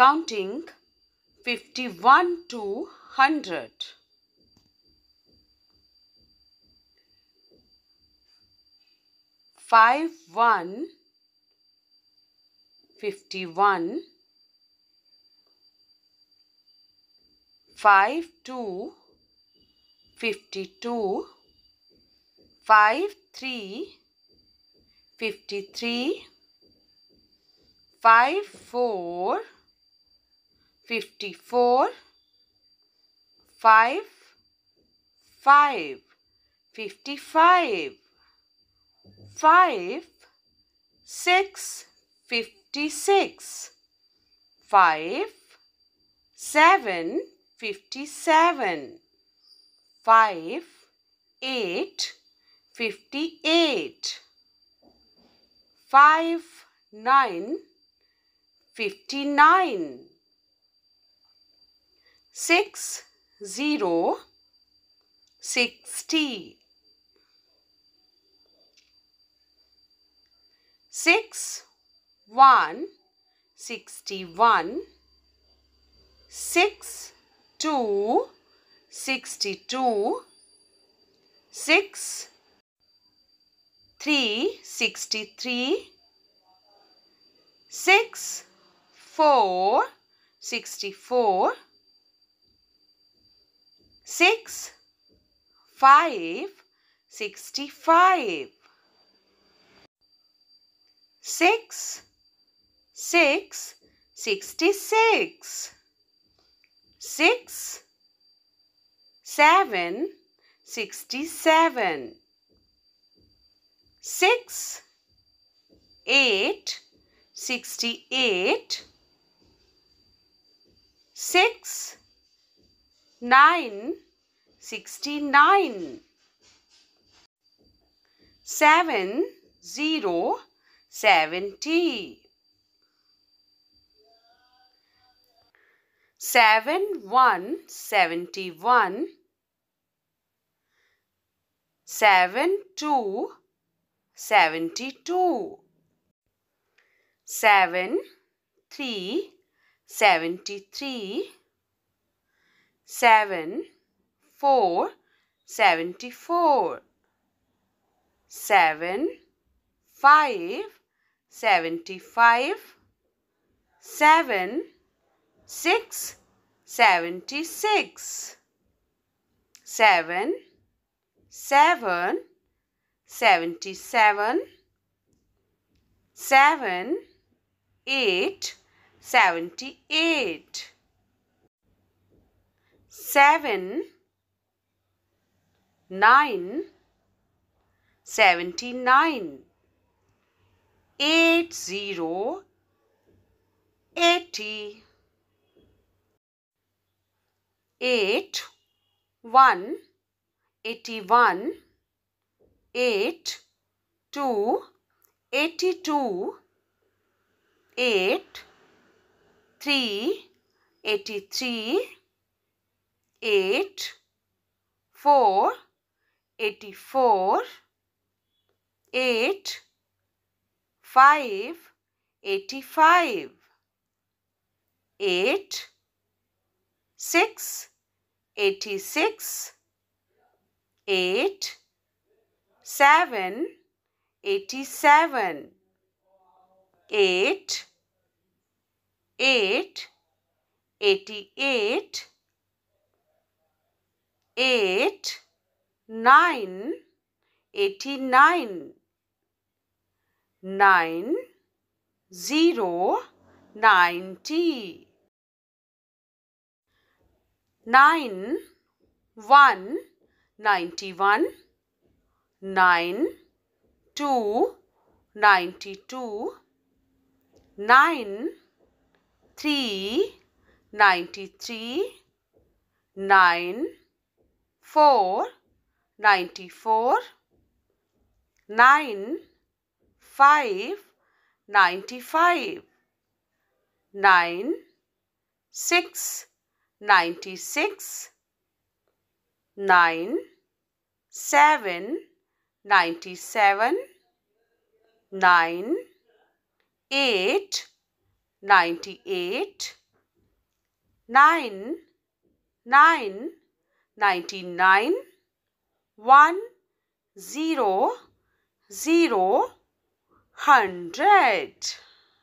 counting 51 to 100. Five one fifty one five two fifty two five three fifty three five four fifty four five five fifty five five six fifty six five seven fifty seven five eight fifty eight five nine fifty nine six zero sixty. Six one sixty one six two sixty two six three sixty three six four sixty four six, five, sixty-five. Six, six, sixty-six. Six, seven, sixty-seven. Six, eight, sixty-eight. Six, 9 69 7 0 7 1 7 2 7 3 seven four seventy four seven five seventy five seven six seventy six seven seven seventy seven eight seventy eight seven nine seventy nine eight zero eighty eight one eighty one eight two eighty two eight three eighty three eight four eighty four eight five eighty five eight six eighty six eight seven eighty seven eight eight eighty eight, nine, eighty-nine, nine, zero, ninety, nine, one, ninety-one, nine, two, ninety-two, nine, three, ninety-three, nine, 4, 9, 5, 9, 6, 9, 7, 9, 8, 9, 9, ninety-nine, one, zero, zero, hundred.